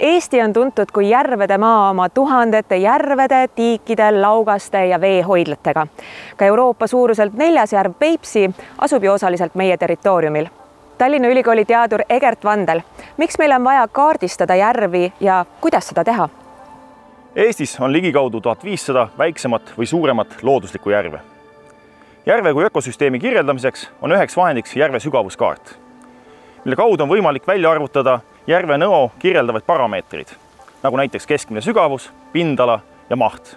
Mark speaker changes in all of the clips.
Speaker 1: Eesti on tuntud kui järvede maa oma tuhandete järvede, tiikide, laugaste ja veehoidlatega. ka Euroopa suuruselt neljas järv Peipsi asub ju osaliselt meie territooriumil. Tallinna Ülikooli teadur Egert Vandel, miks meil on vaja kaardistada järvi ja kuidas seda teha?
Speaker 2: Eestis on ligikaudu tuhat viissada väiksemat või suuremat looduslikku järve. järve kui ökosüsteemi kirjeldamiseks on üheks vahendiks järve sügavuskaart, mille kaudu on võimalik välja arvutada järve nõo kirjeldavaid parameetreid, nagu näiteks keskmine sügavus, pindala ja maht.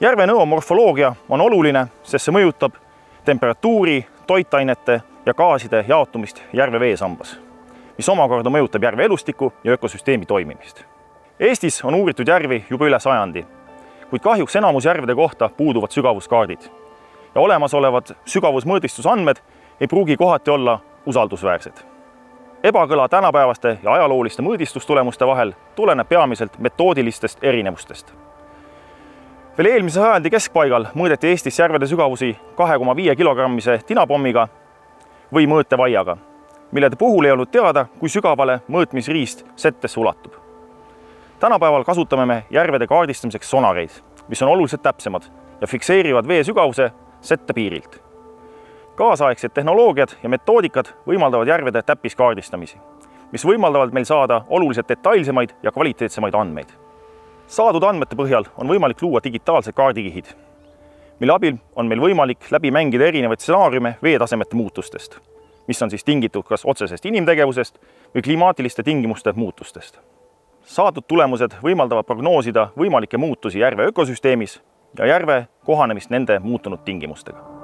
Speaker 2: järve nõo morfoloogia on oluline, sest see mõjutab temperatuuri, toitainete ja gaaside jaotumist järve veesambas, mis omakorda mõjutab järve elustiku ja ökosüsteemi toimimist. Eestis on uuritud järvi juba üle sajandi, kuid kahjuks enamus järvede kohta puuduvad sügavuskaardid ja olemasolevad sügavusmõõdistusandmed ei pruugi kohati olla usaldusväärsed ebakõla tänapäevaste ja ajalooliste mõõdistustulemuste vahel tuleneb peamiselt metoodilistest erinevustest. veel eelmise sajandi keskpaigal mõõdeti Eestis järvede sügavusi kahe koma viie kilogrammise tinapommiga või mõõtevaiaga, millede puhul ei olnud teada, kui sügavale mõõtmisriist settesse ulatub. tänapäeval kasutame me järvede kaardistamiseks sonareid, mis on oluliselt täpsemad ja fikseerivad vee sügavuse sette piirilt kaasaegsed tehnoloogiad ja metoodikad võimaldavad järvede täppiskaardistamisi, mis võimaldavad meil saada oluliselt detailsemaid ja kvaliteetsemaid andmeid. saadud andmete põhjal on võimalik luua digitaalsed kaardikihid, mille abil on meil võimalik läbi mängida erinevaid stsenaariume veetasemete muutustest, mis on siis tingitud kas otsesest inimtegevusest või klimaatiliste tingimuste muutustest. saadud tulemused võimaldavad prognoosida võimalikke muutusi järve ökosüsteemis ja järve kohanemist nende muutunud tingimustega